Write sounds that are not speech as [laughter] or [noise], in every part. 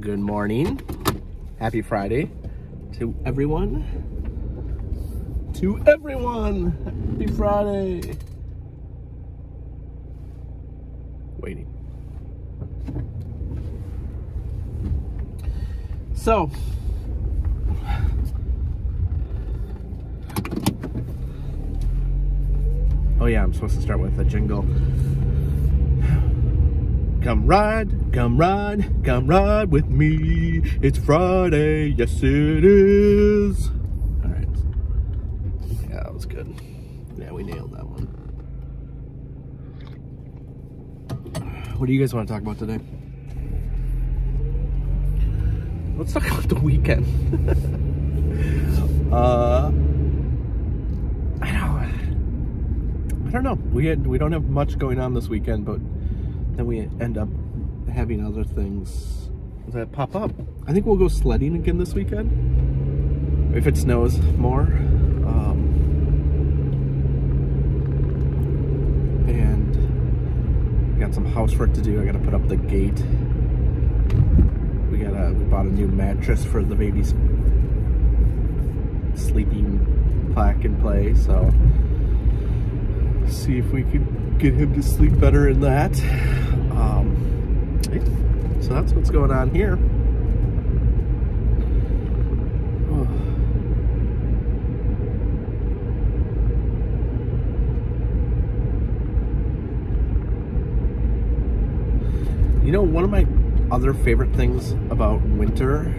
Good morning. Happy Friday to everyone. To everyone. Happy Friday. Waiting. So, oh yeah, I'm supposed to start with a jingle. Come ride, come ride, come ride with me. It's Friday, yes it is. All right. Yeah, that was good. Yeah, we nailed that one. What do you guys want to talk about today? Let's talk about the weekend. [laughs] uh, I don't, I don't know. We had we don't have much going on this weekend, but then we end up having other things that pop up. I think we'll go sledding again this weekend. If it snows more. Um, and got some housework to do. I gotta put up the gate. We got a we bought a new mattress for the baby's sleeping pack and play, so see if we can get him to sleep better in that. Um. So that's what's going on here. You know, one of my other favorite things about winter,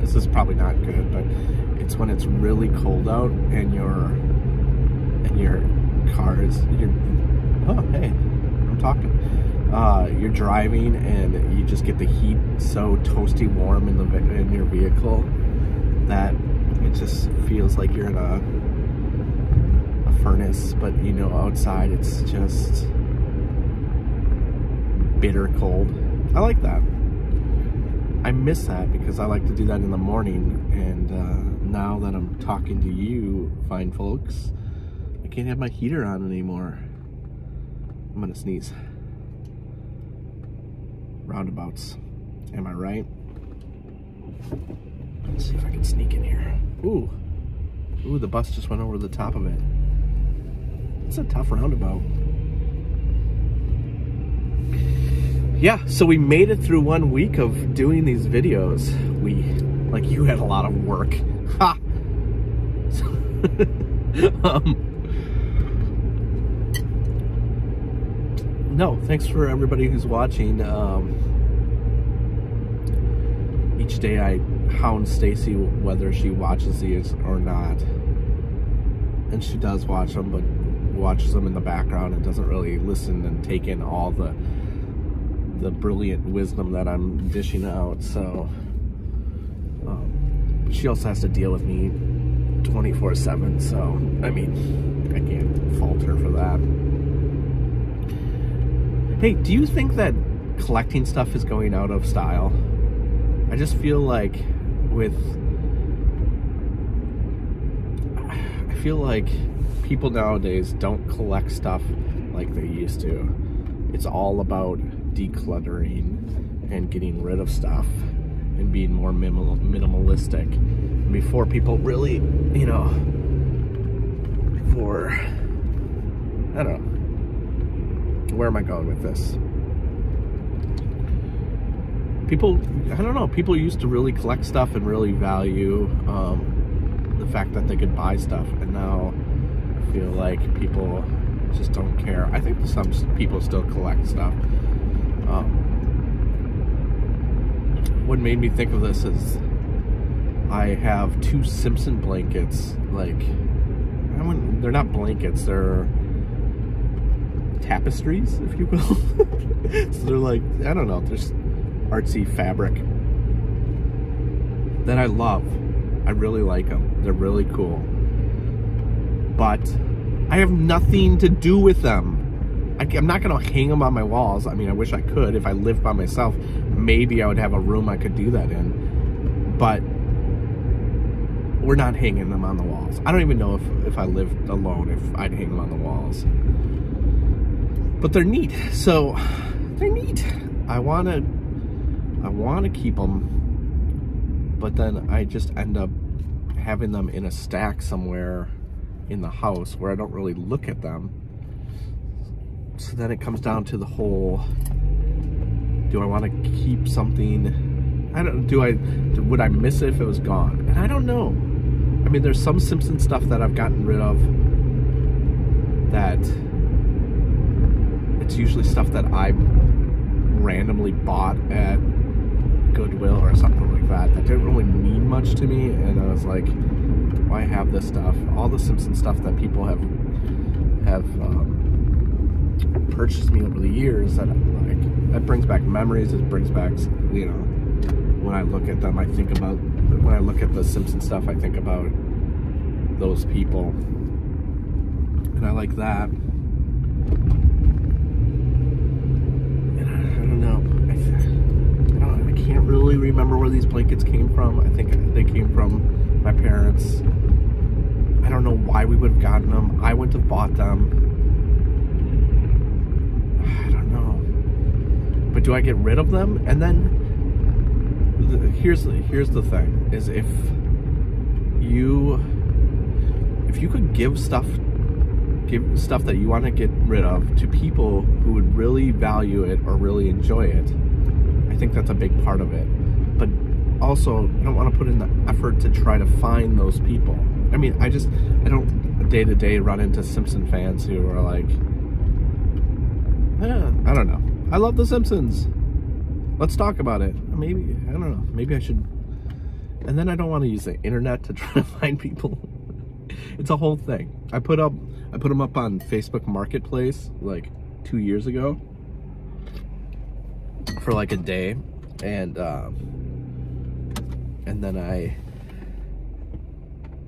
this is probably not good, but it's when it's really cold out and you're, and your car is you're oh hey, I'm talking. Uh, you're driving and you just get the heat so toasty warm in the in your vehicle that it just feels like you're in a a furnace, but you know outside it's just bitter cold. I like that. I miss that because I like to do that in the morning, and uh, now that I'm talking to you, fine folks, can't have my heater on anymore. I'm gonna sneeze. Roundabouts. Am I right? Let's see if I can sneak in here. Ooh. Ooh, the bus just went over the top of it. It's a tough roundabout. Yeah, so we made it through one week of doing these videos. We, like, you had a lot of work. [laughs] Ha! [laughs] um, no, thanks for everybody who's watching. Um, each day I hound Stacy whether she watches these or not. And she does watch them, but watches them in the background and doesn't really listen and take in all the the brilliant wisdom that I'm dishing out. So um, she also has to deal with me 24 7. So, I mean, I can't fault her for that. Hey, do you think that collecting stuff is going out of style? I just feel like with. I feel like people nowadays don't collect stuff like they used to. It's all about decluttering and getting rid of stuff and being more minimal, minimalistic. Before people really, you know, for I don't know. Where am I going with this? People, I don't know. People used to really collect stuff and really value um, the fact that they could buy stuff, and now I feel like people just don't care. I think some people still collect stuff. Um, what made me think of this is I have two Simpson blankets. Like, I they're not blankets, they're tapestries, if you will. [laughs] so they're like, I don't know, there's artsy fabric that I love. I really like them. They're really cool. But I have nothing to do with them. I, am not going to hang them on my walls. I mean, I wish I could. If I lived by myself, maybe I would have a room I could do that in. But we're not hanging them on the walls. I don't even know if, if I lived alone, if I'd hang them on the walls. But they're neat. So, they're neat. I want to I want to keep them, but then I just end up having them in a stack somewhere in the house where I don't really look at them. So then it comes down to the whole, do I want to keep something? I don't, do I, would I miss it if it was gone? And I don't know. I mean, there's some Simpson stuff that I've gotten rid of that it's usually stuff that I randomly bought at Goodwill or something like that that didn't really mean much to me and I was like why have this stuff? All the Simpson stuff that people have have um, purchased me over the years that like that brings back memories it brings back you know when I look at them I think about when I look at the Simpson stuff I think about those people. And I like that can't really remember where these blankets came from. I think they came from my parents. I don't know why we would have gotten them. I wouldn't have bought them. I don't know. But do I get rid of them? And then the, here's here's the thing: is if you if you could give stuff give stuff that you want to get rid of to people who would really value it or really enjoy it think that's a big part of it. But also, I don't want to put in the effort to try to find those people. I mean, I just, I don't day to day run into Simpson fans who are like, yeah, I don't know. I love The Simpsons. Let's talk about it. Maybe, I don't know. Maybe I should. And then I don't want to use the internet to [laughs] try to find people. it's a whole thing. I put up, I put them up on Facebook Marketplace like two years ago for like a day and um, and then I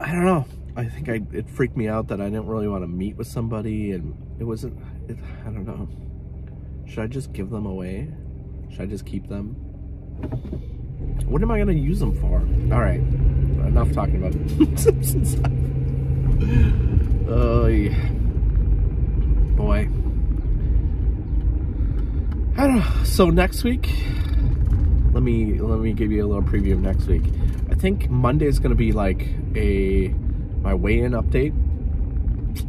I don't know. I think I it freaked me out that I didn't really want to meet with somebody and it wasn't it, I don't know. Should I just give them away? Should I just keep them? What am I gonna use them for? All right enough talking about Simpsons oh yeah boy I don't know. Um, so next week, let me let me give you a little preview of next week. I think Monday is going to be like a my weigh-in update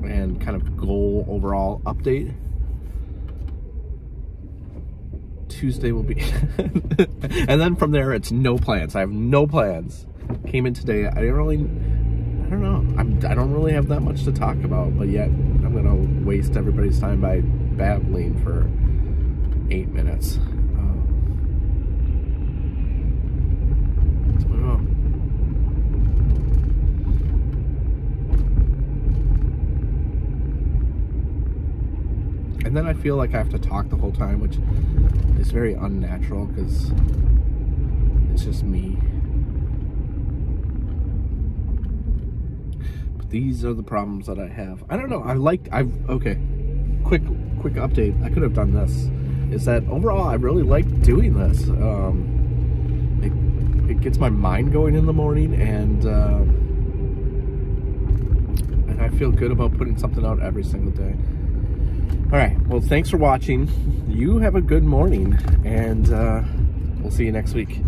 and kind of goal overall update. Tuesday will be, [laughs] and then from there it's no plans. I have no plans. Came in today. I didn't really. I don't know. I'm. I don't really have that much to talk about, but yet I'm gonna waste everybody's time by babbling for eight minutes. Um, and then I feel like I have to talk the whole time, which is very unnatural because it's just me. But these are the problems that I have. I don't know. I like. I've okay. Quick, quick update. I could have done this is that overall I really like doing this. Um, it, it gets my mind going in the morning and uh, and I feel good about putting something out every single day. All right, well, thanks for watching. You have a good morning and uh, we'll see you next week.